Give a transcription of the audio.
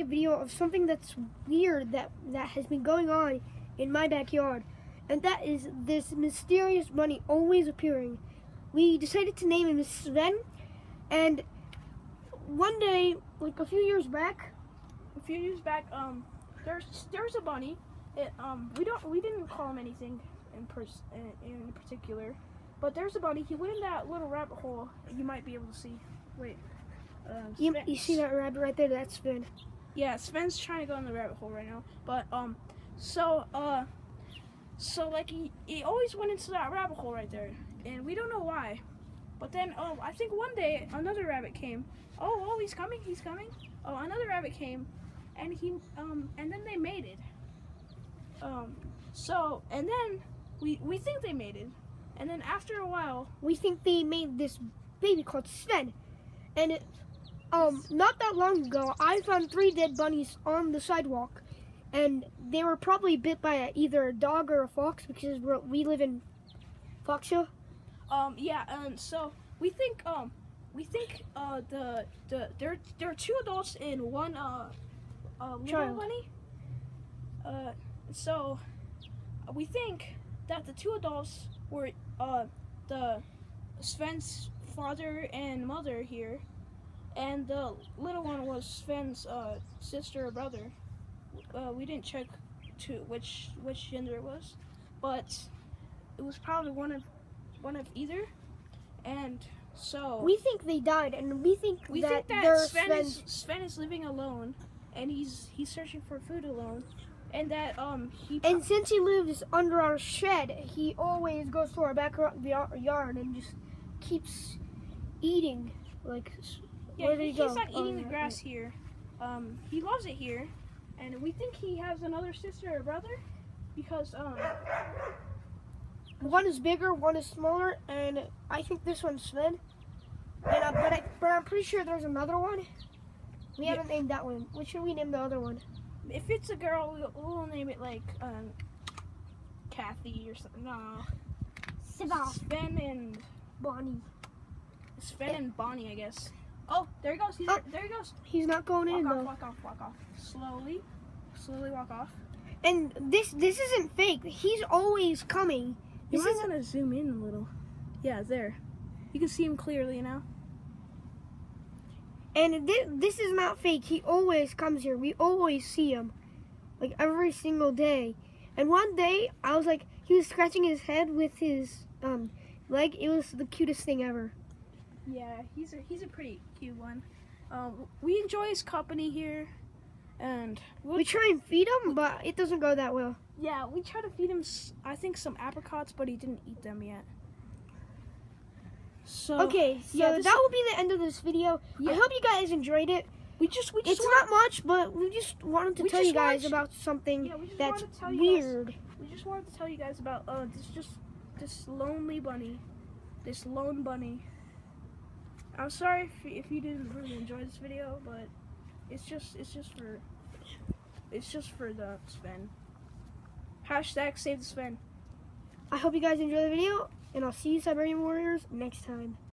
of something that's weird that that has been going on in my backyard, and that is this mysterious bunny always appearing. We decided to name him Sven, and one day, like a few years back, A few years back, um, there's there's a bunny. It, um, we don't we didn't call him anything in pers- in, in particular, but there's a bunny. He went in that little rabbit hole. You might be able to see. Wait. Uh, you, you see that rabbit right there? That's Sven. Yeah, Sven's trying to go in the rabbit hole right now. But um, so uh, so like he he always went into that rabbit hole right there, and we don't know why. But then um, I think one day another rabbit came. Oh, oh, he's coming, he's coming. Oh, another rabbit came, and he um, and then they mated. Um, so and then we we think they mated, and then after a while, we think they made this baby called Sven. And it, um, not that long ago, I found three dead bunnies on the sidewalk, and they were probably bit by a, either a dog or a fox because we're, live in Foxhill. Um, yeah, and so we think, um, we think, uh, the, the, there, there are two adults and one, uh, uh, little bunny. Uh, so we think that the two adults were, uh, the Sven's father and mother here, and the little one was Sven's, uh, sister or brother. Uh, we didn't check to which, which gender it was, but it was probably one of one of either. And so We think they died, and we think we that, think that they're Sven is, Sven is living alone, and he's he's searching for food alone, and that um he And since he lives under our shed, he always goes to our backyard and just keeps eating. Like, yeah where did he, he he's go? not Oh, eating the right, grass here. Um, he loves it here, and we think he has another sister or brother, because um One is bigger, one is smaller, and I think this one's Sven. And uh, but I, but I'm pretty sure there's another one. We Yeah. haven't named that one. What should we name the other one? if it's a girl, we'll, we'll name it like um Kathy or something. No, Sven and Bonnie. Sven and Bonnie, I guess. Oh, there he goes. He's Oh. there he goes. He's not going Walk in off, though. walk off, walk off. Slowly, slowly walk off. And this this isn't fake. He's always coming. You This might want to zoom in a little. Yeah, there. You can see him clearly now. And this, this is not fake. He always comes here. We always see him, like every single day. And one day, I was like, he was scratching his head with his um leg. It was the cutest thing ever. Yeah, he's a he's a pretty cute one. Um, we enjoy his company here, and we'll We try and feed him, but it doesn't go that well. yeah, we try to feed him. I think some apricots, but he didn't eat them yet. So Okay, so yeah, that will be the end of this video. Yeah. I hope you guys enjoyed it. we just we just It's not much, but we just wanted to tell you guys about something yeah, we just that's wanted to tell you guys- weird. we just wanted to tell you guys about uh this just this lonely bunny, this lone bunny. I'm sorry if, if you didn't really enjoy this video, but it's just it's just for it's just for the Sven. Hashtag save the Sven. I hope you guys enjoy the video, and I'll see you Siberian Warriors next time.